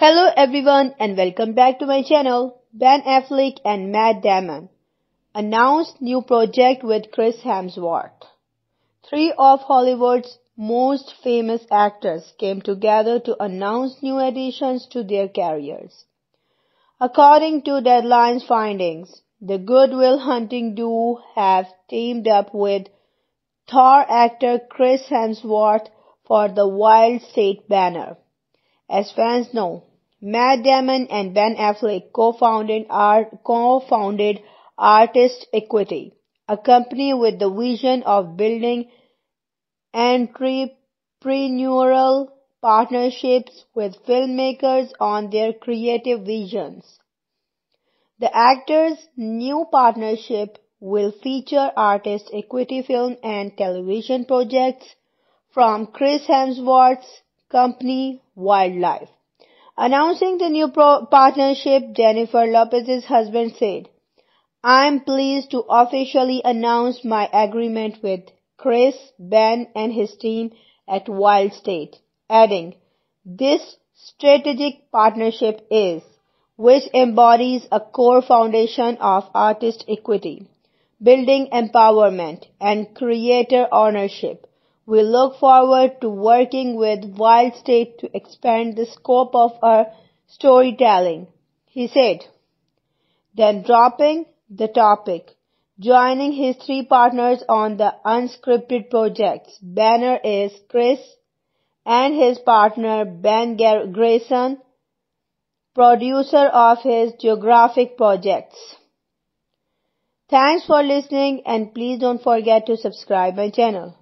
Hello everyone and welcome back to my channel. Ben Affleck and Matt Damon announced new project with Chris Hemsworth. Three of Hollywood's most famous actors came together to announce new additions to their careers. According to Deadline's findings, the Good Will Hunting duo have teamed up with Thor actor Chris Hemsworth for the Wild State banner. As fans know, Matt Damon and Ben Affleck co-founded, art, co-founded Artist Equity, a company with the vision of building entrepreneurial partnerships with filmmakers on their creative visions. The actors' new partnership will feature artist equity film and television projects from Chris Hemsworth's company Wildlife. Announcing the new partnership, Jennifer Lopez's husband said, I'm pleased to officially announce my agreement with Chris, Ben and his team at Wild State, adding, this strategic partnership is, which embodies a core foundation of artist equity, building empowerment and creator ownership we look forward to working with Wild State to expand the scope of our storytelling, he said. Then dropping the topic, joining his three partners on the unscripted projects. Banner is Chris and his partner Ben Grayson, producer of his geographic projects. Thanks for listening and please don't forget to subscribe my channel.